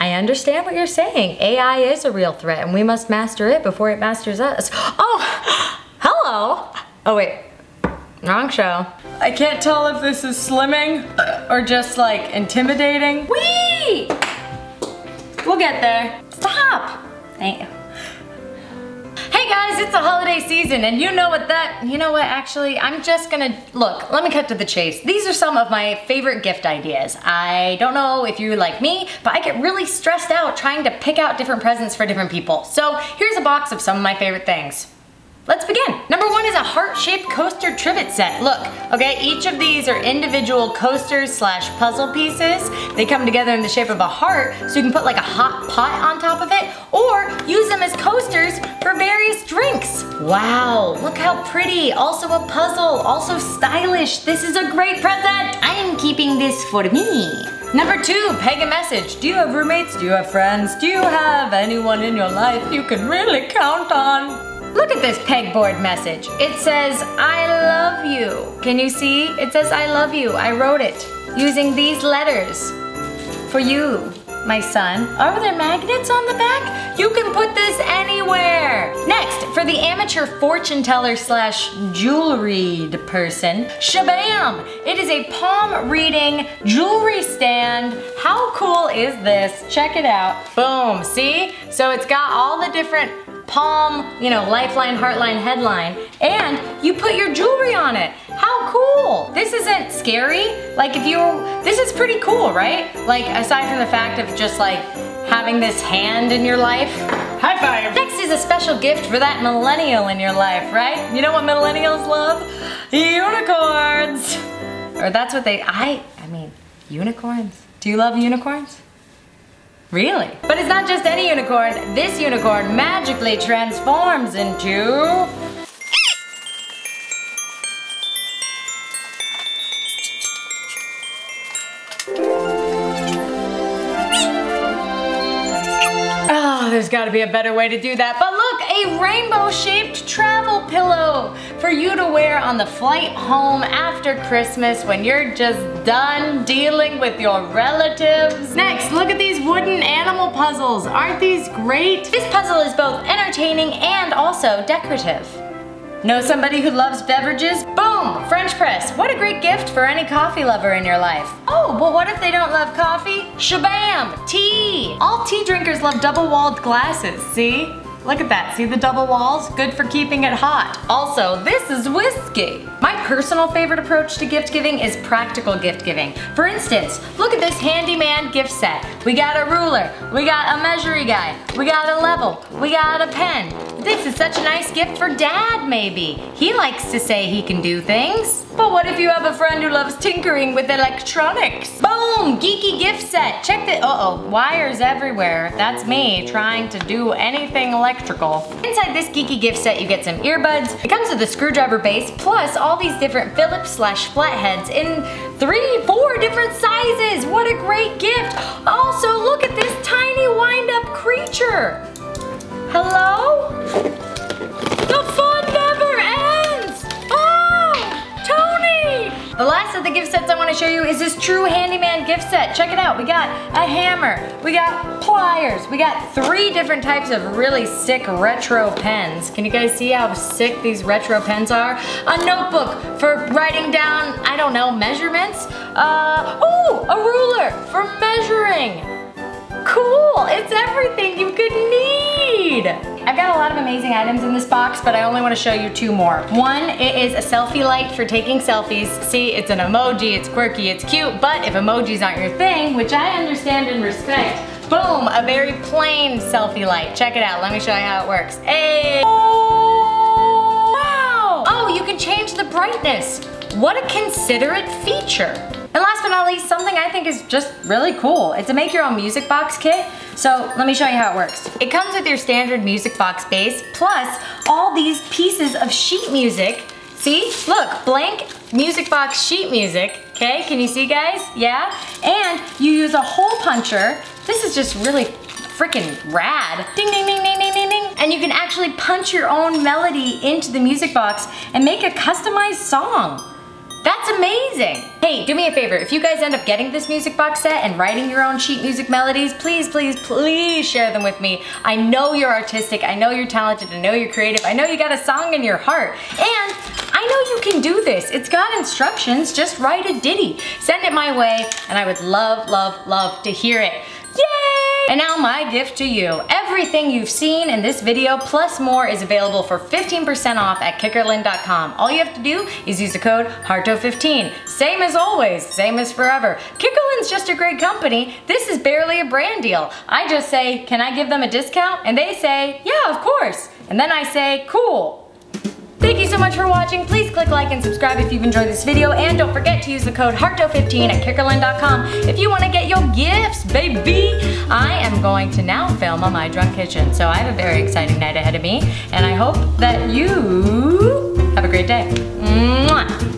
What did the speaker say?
I understand what you're saying. AI is a real threat and we must master it before it masters us. Oh, hello. Oh wait, wrong show. I can't tell if this is slimming uh, or just like intimidating. Wee! We'll get there. Stop. Thank you. Guys, it's the holiday season and you know what that, you know what actually, I'm just gonna, look, let me cut to the chase. These are some of my favorite gift ideas. I don't know if you're like me, but I get really stressed out trying to pick out different presents for different people. So here's a box of some of my favorite things. Let's begin. Number one is a heart-shaped coaster trivet set. Look, okay, each of these are individual coasters slash puzzle pieces. They come together in the shape of a heart, so you can put like a hot pot on top of it, or use them as coasters for various drinks. Wow, look how pretty. Also a puzzle, also stylish. This is a great present. I am keeping this for me. Number two, peg a message. Do you have roommates? Do you have friends? Do you have anyone in your life you can really count on? Look at this pegboard message. It says, I love you. Can you see? It says, I love you. I wrote it using these letters for you, my son. Are there magnets on the back? You can put this anywhere. Next, for the amateur fortune teller slash jewelry person, shabam! It is a palm reading jewelry stand. How cool is this? Check it out. Boom, see? So it's got all the different palm, you know, lifeline, heartline, headline, and you put your jewelry on it. How cool! This isn't scary. Like if you, this is pretty cool, right? Like aside from the fact of just like having this hand in your life. High five! Next is a special gift for that millennial in your life, right? You know what millennials love? Unicorns! Or that's what they, I, I mean, unicorns. Do you love unicorns? Really? But it's not just any unicorn. This unicorn magically transforms into... Oh, there's gotta be a better way to do that. But look, a rainbow shaped travel pillow for you to wear on the flight home after Christmas when you're just done dealing with your relatives. Next, look at these wooden animal puzzles. Aren't these great? This puzzle is both entertaining and also decorative. Know somebody who loves beverages? Boom! French press. What a great gift for any coffee lover in your life. Oh, but what if they don't love coffee? Shabam! Tea! All tea drinkers love double-walled glasses, see? Look at that, see the double walls? Good for keeping it hot. Also, this is whiskey. My personal favorite approach to gift giving is practical gift giving. For instance, look at this handyman gift set. We got a ruler, we got a measuring guide, we got a level, we got a pen. This is such a nice gift for dad maybe. He likes to say he can do things. But what if you have a friend who loves tinkering with electronics? Boom, geeky gift set. Check the, uh-oh, wires everywhere. That's me trying to do anything electrical. Inside this geeky gift set, you get some earbuds. It comes with a screwdriver base, plus all these different Phillips slash flatheads in three, four different sizes. What a great gift. Also, look at this tiny wind-up creature. Hello? To show you is this true handyman gift set. Check it out. We got a hammer, we got pliers, we got three different types of really sick retro pens. Can you guys see how sick these retro pens are? A notebook for writing down, I don't know, measurements. Uh, oh, a ruler for measuring. Cool, it's everything you could need. I've got a lot of amazing items in this box, but I only wanna show you two more. One, it is a selfie light for taking selfies. See, it's an emoji, it's quirky, it's cute, but if emojis aren't your thing, which I understand and respect, boom, a very plain selfie light. Check it out, let me show you how it works. Hey! Wow! Oh, you can change the brightness. What a considerate feature. Something I think is just really cool. It's a make your own music box kit. So let me show you how it works. It comes with your standard music box base, plus all these pieces of sheet music. See, look, blank music box sheet music. Okay, can you see guys? Yeah? And you use a hole puncher. This is just really freaking rad. Ding, ding, ding, ding, ding, ding, ding. And you can actually punch your own melody into the music box and make a customized song. Amazing. Hey, do me a favor. If you guys end up getting this music box set and writing your own sheet music melodies, please, please, please share them with me. I know you're artistic. I know you're talented. I know you're creative. I know you got a song in your heart. And I know you can do this. It's got instructions. Just write a ditty. Send it my way and I would love, love, love to hear it. Yay! And now my gift to you. Everything you've seen in this video plus more is available for 15% off at kikkerland.com. All you have to do is use the code HARTO15. Same as always, same as forever. Kikkerland's just a great company. This is barely a brand deal. I just say, can I give them a discount? And they say, yeah, of course. And then I say, cool. Thank you so much for watching. Please click like and subscribe if you've enjoyed this video. And don't forget to use the code HARTO15 at kikkerland.com if you want to get your gifts, baby. I am going to now film on my drunk kitchen. So I have a very exciting night ahead of me. And I hope that you have a great day. Mwah.